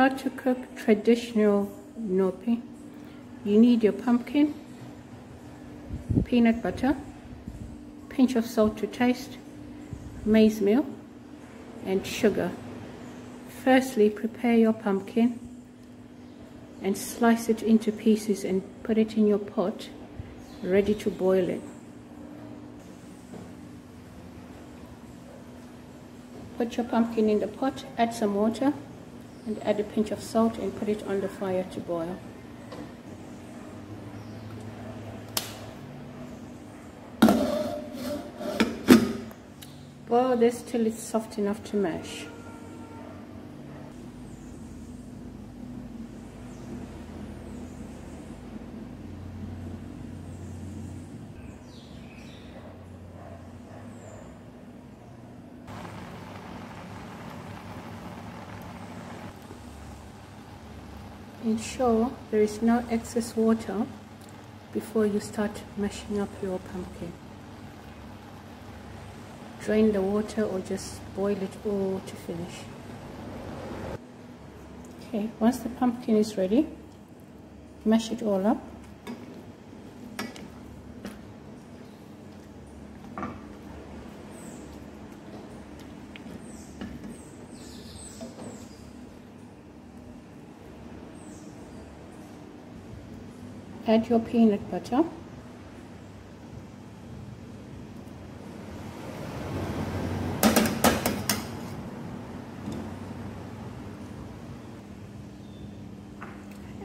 how to cook traditional nhopi. You need your pumpkin, peanut butter, pinch of salt to taste, maize meal, and sugar. Firstly, prepare your pumpkin and slice it into pieces and put it in your pot ready to boil it. Put your pumpkin in the pot, add some water and add a pinch of salt and put it on the fire to boil. Boil this till it's soft enough to mash. Ensure there is no excess water before you start mashing up your pumpkin. Drain the water or just boil it all to finish. Okay, once the pumpkin is ready, mash it all up. Add your peanut butter.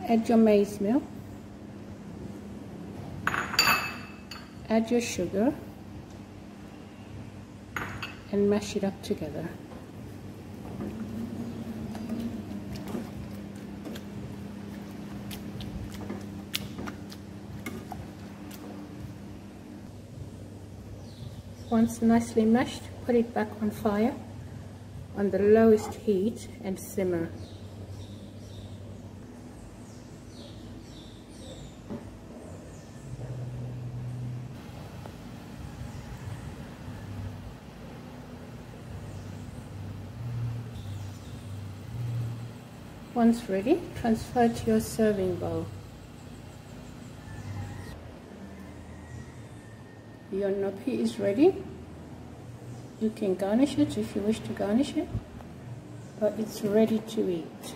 Add your maize meal. Add your sugar. And mash it up together Once nicely mashed, put it back on fire on the lowest heat and simmer. Once ready, transfer to your serving bowl. Your nhopi is ready. You can garnish it if you wish to garnish it, but it's ready to eat.